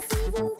see the